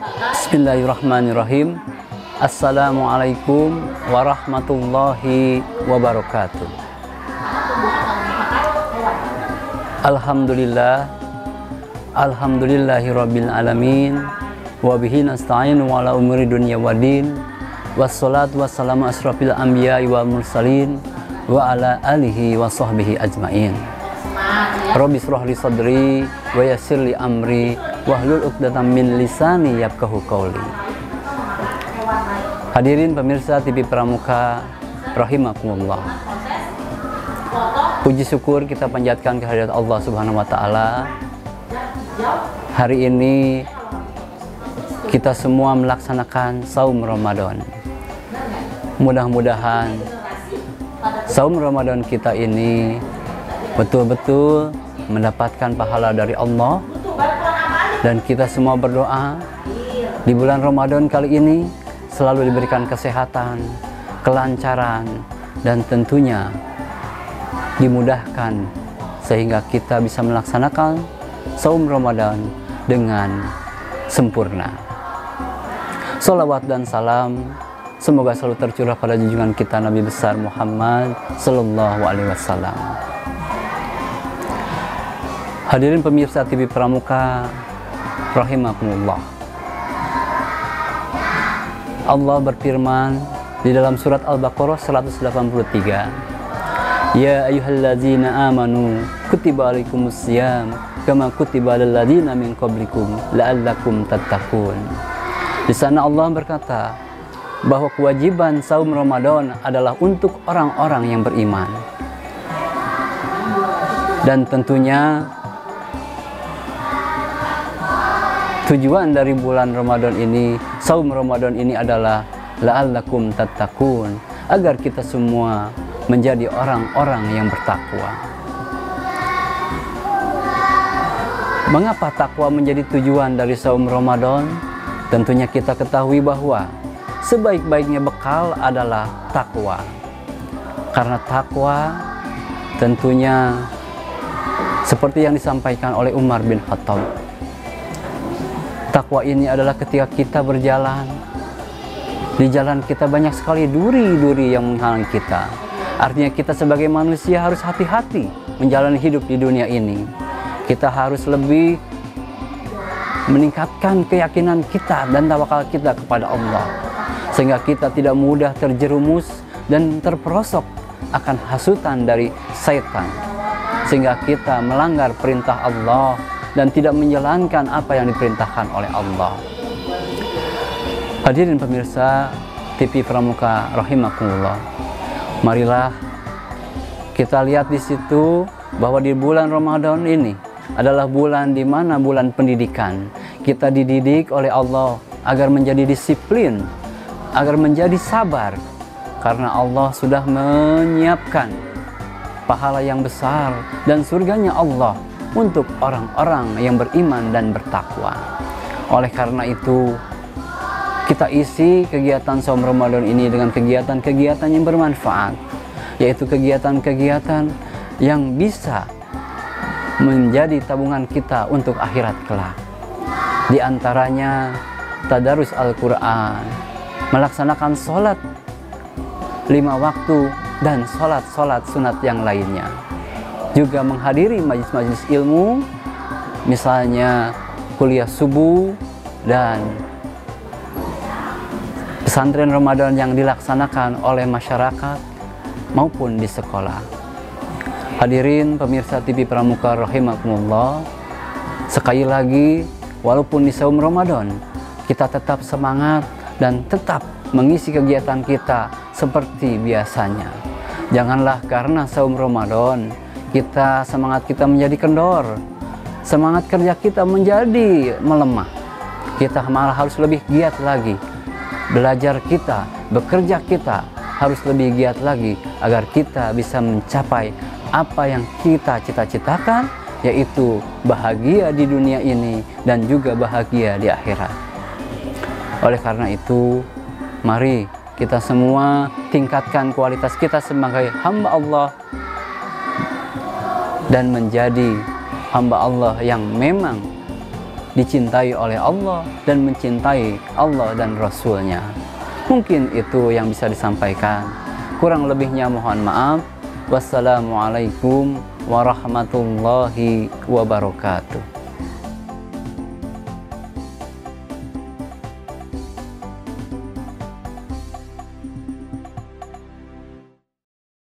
Bismillahirrahmanirrahim. Assalamualaikum warahmatullahi wabarakatuh. Alhamdulillah Alhamdulillahirabbil alamin wa bihi nasta'inu ala umuri dunya waddin wassalatu wassalamu asrafil anbiya'i wal mursalin wa ala alihi wa sahbihi ajmain. Rabbi israh li sadri wa yassir li amri wahlul 'uqdatam min lisani yafqahu qawli. Hadirin pemirsa TV Pramuka rahimakumullah. Puji syukur kita panjatkan kehadirat Allah Subhanahu wa taala. Hari ini kita semua melaksanakan saum Ramadan. Mudah-mudahan saum Ramadan kita ini betul-betul mendapatkan pahala dari Allah dan kita semua berdoa di bulan Ramadan kali ini selalu diberikan kesehatan, kelancaran dan tentunya dimudahkan sehingga kita bisa melaksanakan saum Ramadan dengan sempurna. Salawat dan salam semoga selalu tercurah pada junjungan kita Nabi besar Muhammad Sallallahu Alaihi Wasallam. Hadirin pemirsa TV Pramuka rahimakumullah. Allah berfirman di dalam surat Al-Baqarah 183. Ya ayyuhalladzina amanu kutiba alaikumusiyam kama kutiba alal ladzina min qablikum la'allakum tattaqun. Di sana Allah berkata bahwa kewajiban saum Ramadan adalah untuk orang-orang yang beriman. Dan tentunya tujuan dari bulan Ramadan ini, saum Ramadan ini adalah la'allakum tattaqun, agar kita semua menjadi orang-orang yang bertakwa. Mengapa takwa menjadi tujuan dari saum Ramadan? Tentunya kita ketahui bahwa sebaik-baiknya bekal adalah takwa. Karena takwa tentunya seperti yang disampaikan oleh Umar bin Khattab Takwa ini adalah ketika kita berjalan di jalan kita banyak sekali duri-duri yang menghalangi kita. Artinya kita sebagai manusia harus hati-hati menjalani hidup di dunia ini. Kita harus lebih meningkatkan keyakinan kita dan tawakal kita kepada Allah. Sehingga kita tidak mudah terjerumus dan terperosok akan hasutan dari setan. Sehingga kita melanggar perintah Allah dan tidak menjalankan apa yang diperintahkan oleh Allah. Hadirin pemirsa TV Pramuka rahimakumullah. Marilah kita lihat di situ bahwa di bulan Ramadan ini adalah bulan di mana bulan pendidikan. Kita dididik oleh Allah agar menjadi disiplin, agar menjadi sabar karena Allah sudah menyiapkan pahala yang besar dan surganya Allah untuk orang-orang yang beriman dan bertakwa. Oleh karena itu, kita isi kegiatan saum Ramadan ini dengan kegiatan-kegiatan yang bermanfaat, yaitu kegiatan-kegiatan yang bisa menjadi tabungan kita untuk akhirat kelak. Di antaranya tadarus Al-Quran, melaksanakan sholat lima waktu dan sholat-sholat sunat yang lainnya juga menghadiri majlis-majlis ilmu misalnya kuliah subuh dan pesantren Ramadan yang dilaksanakan oleh masyarakat maupun di sekolah. Hadirin pemirsa TV Pramuka rahimakumullah. Sekali lagi, walaupun di saum Ramadan, kita tetap semangat dan tetap mengisi kegiatan kita seperti biasanya. Janganlah karena saum Ramadan kita semangat kita menjadi kendor. Semangat kerja kita menjadi melemah. Kita malah harus lebih giat lagi. Belajar kita bekerja kita harus lebih giat lagi agar kita bisa mencapai apa yang kita cita-citakan yaitu bahagia di dunia ini dan juga bahagia di akhirat. Oleh karena itu mari kita semua tingkatkan kualitas kita sebagai hamba Allah dan menjadi hamba Allah yang memang dicintai oleh Allah dan mencintai Allah dan Rasulnya. Mungkin itu yang bisa disampaikan. Kurang lebihnya mohon maaf. Wassalamualaikum warahmatullahi wabarakatuh.